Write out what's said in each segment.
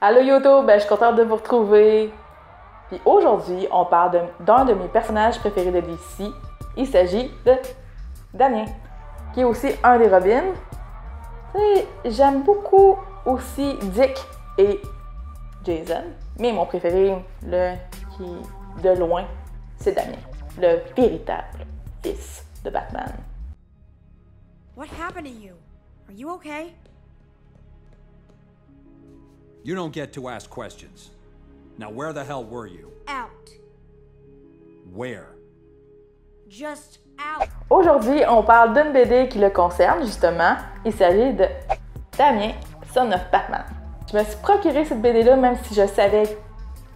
Allô YouTube, ben, je suis contente de vous retrouver. Puis aujourd'hui, on parle d'un de, mes personnages préférés de DC. Il s'agit de Damien, qui est aussi un des Robins. J'aime beaucoup aussi Dick et Jason, mais mon préféré, le qui de loin, c'est Damien, le véritable fils de Batman. What happened to you? Are you okay? You don't get to ask questions. Now, where the hell were you? Out. Where? Just out. Aujourd'hui, on parle d'une BD qui le concerne, justement. Il s'agit de Damien, Son of Batman. Je me suis procuré cette BD-là, même si je savais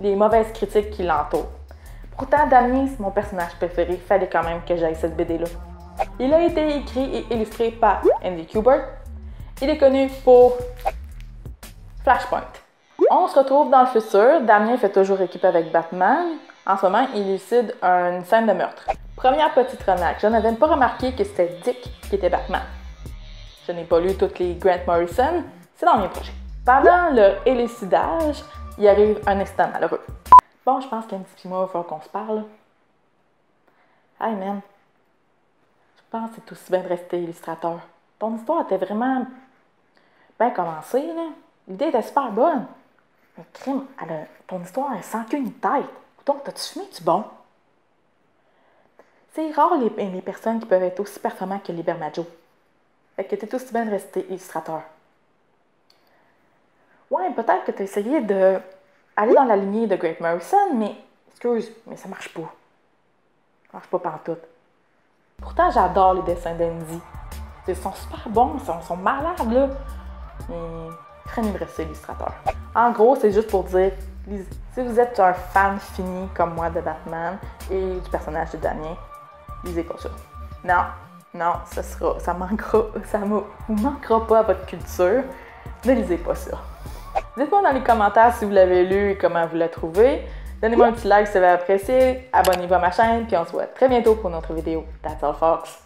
les mauvaises critiques qui l'entourent. Pourtant, Damien, c'est mon personnage préféré. Fallait quand même que j'aille cette BD-là. Il a été écrit et illustré par Andy Kubert. Il est connu pour Flashpoint. On se retrouve dans le futur. Damien fait toujours équipe avec Batman. En ce moment, il élucide une scène de meurtre. Première petite remarque, je n'avais pas remarqué que c'était Dick qui était Batman. Je n'ai pas lu toutes les Grant Morrison, c'est dans mes projets. Pendant le élucidage, il arrive un instant malheureux. Bon, je pense qu'un petit mois, il va qu'on se parle. Hey man, je pense que c'est aussi bien de rester illustrateur. Ton histoire était vraiment bien commencée, là. L'idée était super bonne. Mais crime, ton histoire, elle sent qu'une tête. Donc, t'as-tu fumé du bon? C'est rare les, les personnes qui peuvent être aussi performantes que les Bermajo. Fait que t'es aussi bien de rester illustrateur. Ouais, peut-être que t'as essayé de aller dans la lignée de Great Morrison, mais excuse, mais ça marche pas. Ça marche pas pantoute. Pourtant, j'adore les dessins d'Andy. Ils sont super bons, ils sont, sont malades, là. Mais de rester illustrateur. En gros, c'est juste pour dire, lisez- si vous êtes un fan fini comme moi de Batman et du personnage de Damien, lisez pas ça. Non, non, ça sera, ça manquera, ça vous manquera pas à votre culture. Ne lisez pas ça. Dites-moi dans les commentaires si vous l'avez lu et comment vous l'avez trouvé. Donnez-moi un petit like si vous avez apprécié. Abonnez-vous à ma chaîne, puis on se voit très bientôt pour une autre vidéo. That's all, folks.